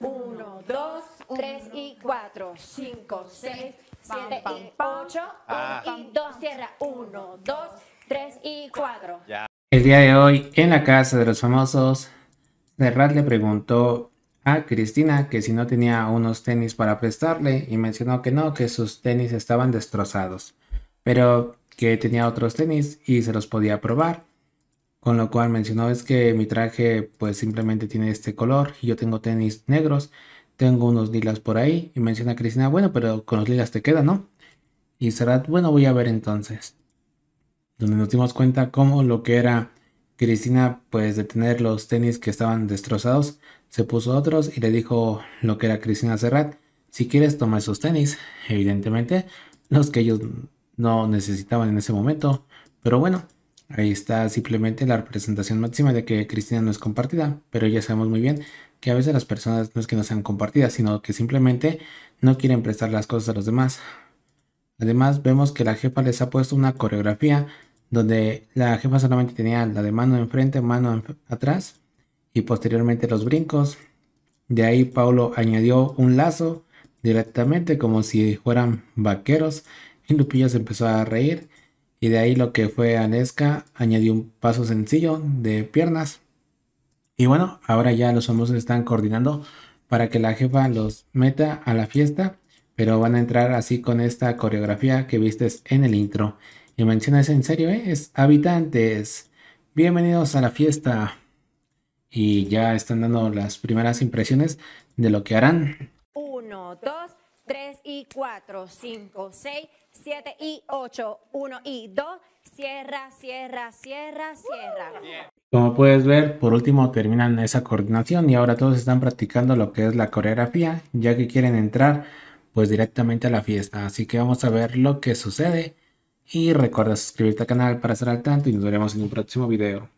1, 2, 3 y 4, 5, 6, 7 y 8, 1 y 2, cierra, 1, 2, 3 y 4. El día de hoy, en la casa de los famosos, Serrat le preguntó a Cristina que si no tenía unos tenis para prestarle y mencionó que no, que sus tenis estaban destrozados, pero que tenía otros tenis y se los podía probar. Con lo cual mencionó es que mi traje pues simplemente tiene este color y yo tengo tenis negros, tengo unos lilas por ahí y menciona a Cristina, bueno, pero con los lilas te queda, ¿no? Y Serrat, bueno, voy a ver entonces. Donde nos dimos cuenta cómo lo que era Cristina, pues de tener los tenis que estaban destrozados, se puso otros y le dijo lo que era Cristina Serrat, si quieres toma esos tenis, evidentemente, los que ellos no necesitaban en ese momento, pero bueno, ahí está simplemente la representación máxima de que Cristina no es compartida, pero ya sabemos muy bien que a veces las personas no es que no sean compartidas, sino que simplemente no quieren prestar las cosas a los demás. Además, vemos que la jefa les ha puesto una coreografía donde la jefa solamente tenía la de mano enfrente, mano atrás y posteriormente los brincos. De ahí Paulo añadió un lazo directamente como si fueran vaqueros y Lupillo se empezó a reír y de ahí lo que fue Anesca añadió un paso sencillo de piernas. Y bueno, ahora ya los famosos están coordinando para que la jefa los meta a la fiesta, pero van a entrar así con esta coreografía que vistes en el intro. Y menciona eso en serio, ¿eh? es habitantes. Bienvenidos a la fiesta. Y ya están dando las primeras impresiones de lo que harán. 1, 2, 3 y 4, 5, 6, 7 y 8, 1 y 2, cierra, cierra, cierra, cierra. Como puedes ver, por último terminan esa coordinación y ahora todos están practicando lo que es la coreografía, ya que quieren entrar pues directamente a la fiesta. Así que vamos a ver lo que sucede. Y recuerda suscribirte al canal para estar al tanto y nos veremos en un próximo video.